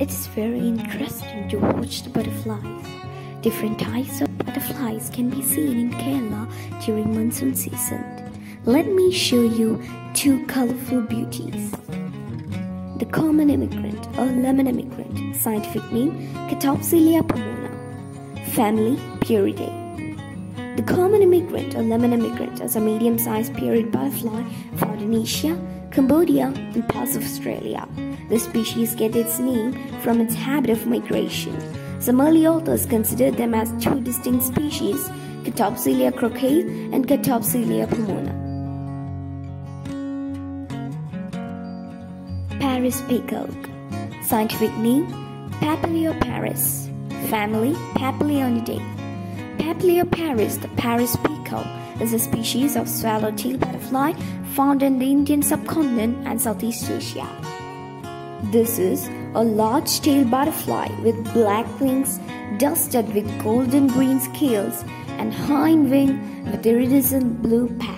It is very interesting to watch the butterflies. Different types of butterflies can be seen in Kerala during monsoon season. Let me show you two colorful beauties. The common emigrant or lemon emigrant, scientific name Catopsilia pomona, family Pieridae. The common emigrant or lemon emigrant is a medium-sized pierid butterfly found in Asia, Cambodia, and parts of Australia. The species gets its name from its habit of migration. Some early authors considered them as two distinct species, Catopsilia crocale and Catopsilia pomona. Paris peacock. Scientific name Papilio paris. Family Papilionidae. Papilio paris, the Paris peacock, is a species of swallowtail butterfly found in the Indian subcontinent and Southeast Asia. This is a large-tailed butterfly with black wings dusted with golden green scales and hind wing with iridescent blue patch.